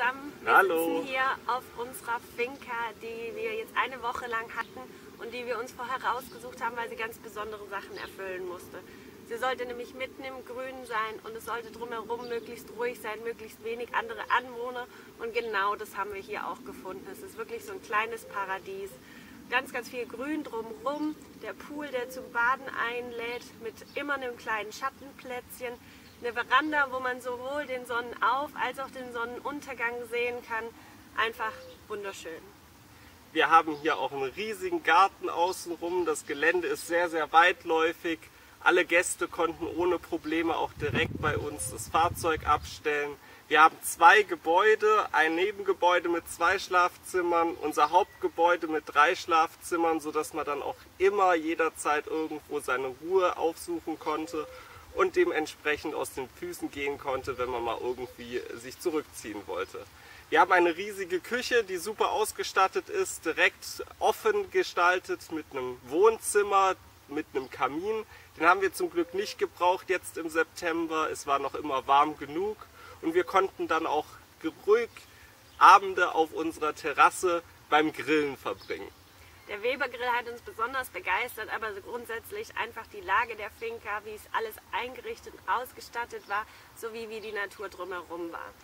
zusammen. Wir Hallo. sitzen hier auf unserer Finca, die wir jetzt eine Woche lang hatten und die wir uns vorher rausgesucht haben, weil sie ganz besondere Sachen erfüllen musste. Sie sollte nämlich mitten im Grünen sein und es sollte drumherum möglichst ruhig sein, möglichst wenig andere Anwohner. Und genau das haben wir hier auch gefunden. Es ist wirklich so ein kleines Paradies. Ganz, ganz viel Grün drumherum. Der Pool, der zum Baden einlädt, mit immer einem kleinen Schattenplätzchen. Eine Veranda, wo man sowohl den Sonnenauf- als auch den Sonnenuntergang sehen kann. Einfach wunderschön. Wir haben hier auch einen riesigen Garten außenrum. Das Gelände ist sehr, sehr weitläufig. Alle Gäste konnten ohne Probleme auch direkt bei uns das Fahrzeug abstellen. Wir haben zwei Gebäude, ein Nebengebäude mit zwei Schlafzimmern, unser Hauptgebäude mit drei Schlafzimmern, sodass man dann auch immer jederzeit irgendwo seine Ruhe aufsuchen konnte und dementsprechend aus den Füßen gehen konnte, wenn man mal irgendwie sich zurückziehen wollte. Wir haben eine riesige Küche, die super ausgestattet ist, direkt offen gestaltet mit einem Wohnzimmer, mit einem Kamin. Den haben wir zum Glück nicht gebraucht jetzt im September. Es war noch immer warm genug und wir konnten dann auch ruhig Abende auf unserer Terrasse beim Grillen verbringen. Der Webergrill hat uns besonders begeistert, aber grundsätzlich einfach die Lage der Finca, wie es alles eingerichtet und ausgestattet war, sowie wie die Natur drumherum war.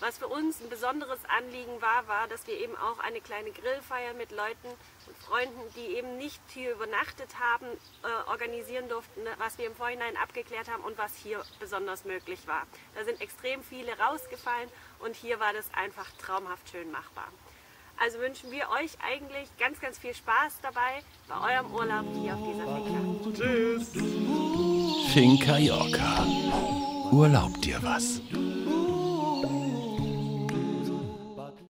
Was für uns ein besonderes Anliegen war, war, dass wir eben auch eine kleine Grillfeier mit Leuten und Freunden, die eben nicht hier übernachtet haben, äh, organisieren durften, was wir im Vorhinein abgeklärt haben und was hier besonders möglich war. Da sind extrem viele rausgefallen und hier war das einfach traumhaft schön machbar. Also wünschen wir euch eigentlich ganz, ganz viel Spaß dabei bei eurem Urlaub hier auf dieser Finca. Tschüss! Finca Yorca. Urlaub dir was.